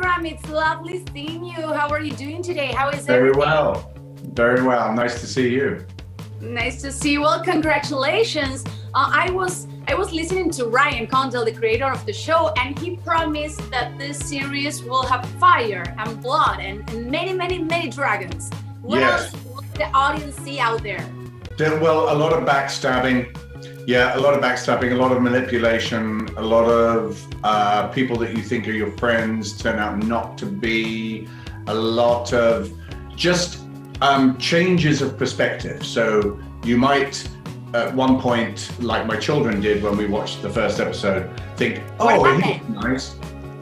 Graham. It's lovely seeing you. How are you doing today? How is it? Very everything? well. Very well. Nice to see you. Nice to see you. Well, congratulations. Uh, I was I was listening to Ryan Condal, the creator of the show, and he promised that this series will have fire and blood and, and many, many, many dragons. What Yes. else will the audience see out there? Well, a lot of backstabbing. Yeah, a lot of backstabbing, a lot of manipulation, a lot of uh, people that you think are your friends turn out not to be, a lot of just um, changes of perspective. So you might, at one point, like my children did when we watched the first episode, think, oh, looks nice.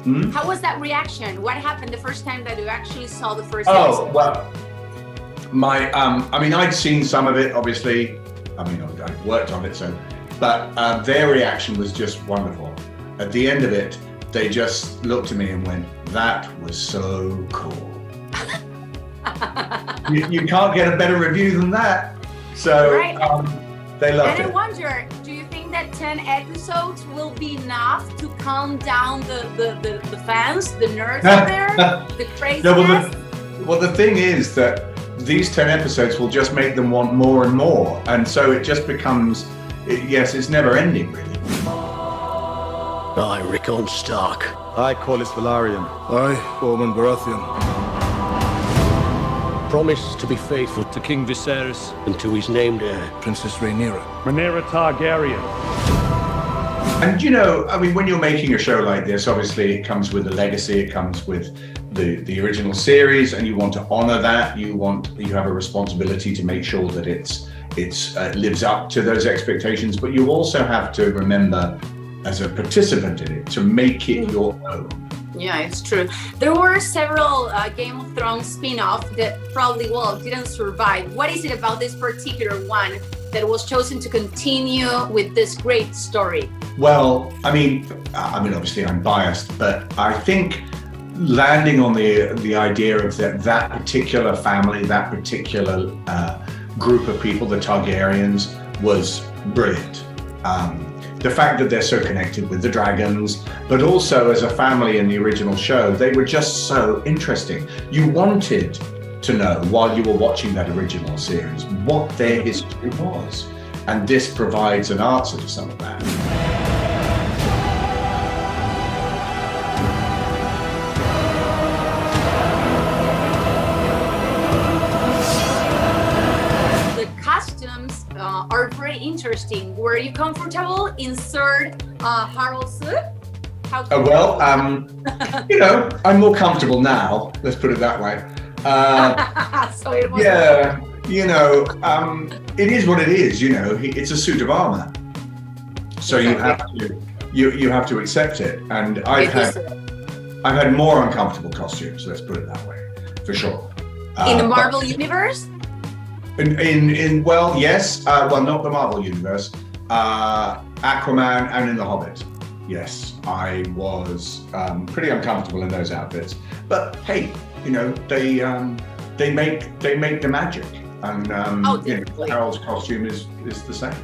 Hmm? How was that reaction? What happened the first time that you actually saw the first Oh episode? well, my um, I mean, I'd seen some of it, obviously. I mean, I'd worked on it, so. But uh, their reaction was just wonderful. At the end of it, they just looked at me and went, "That was so cool." you, you can't get a better review than that. So Right. um, they loved it. And I wonder, do you think that 10 episodes will be enough to calm down the, the, the, the fans, the nerds out there, the craziness? No, well, the, well, the thing is that these 10 episodes will just make them want more and more. And so it just becomes, it, yes, it's never ending, really. I, Rickon Stark. I, Corlys Velaryon. I, Ormond Baratheon. Promise to be faithful to King Viserys, and to his named heir. Princess Rhaenyra. Rhaenyra Targaryen. And you know, I mean, when you're making a show like this, obviously it comes with a legacy, it comes with the, the original series, and you want to honor that. You want, you have a responsibility to make sure that it's, it's uh, lives up to those expectations, but you also have to remember as a participant in it to make it your own. Yeah, it's true. There were several uh, Game of Thrones spin-off that probably well didn't survive. What is it about this particular one that was chosen to continue with this great story? Well, I mean, I mean, obviously I'm biased, but I think landing on the the idea of that that particular family, that particular uh, group of people, the Targaryens, was brilliant. Um, the fact that they're so connected with the dragons, but also as a family in the original show, they were just so interesting. You wanted to know while you were watching that original series what their history was. And this provides an answer to some of that. Very interesting. Were you comfortable in Sir uh, Harrold suit? How Uh, well, um, you know, I'm more comfortable now. Let's put it that way. Uh, so it yeah, you know, um, it is what it is. You know, it's a suit of armor, so you have to you you have to accept it. And I've It had is- I've had more uncomfortable costumes. Let's put it that way, for sure. in the Uh, Marvel but universe. In, in in well, yes, uh, well, not the Marvel universe, uh, Aquaman, and in the Hobbit. Yes, I was um, pretty uncomfortable in those outfits. But hey, you know they um, they make they make the magic, and um, Oh, you know. Harrold's costume is is the same.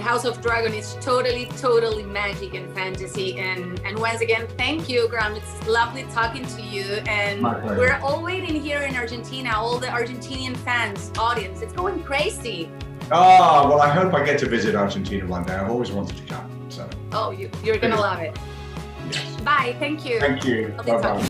House of Dragon is totally, totally magic and fantasy. And and once again, thank you, Graham. It's lovely talking to you. And we're all waiting here in Argentina, all the Argentinian fans, audience. It's going crazy. Ah, well, I hope I get to visit Argentina one day. I've always wanted to come. So Oh, you, you're gonna love it. yes, Bye. Thank you. thank you. Bye bye. talking.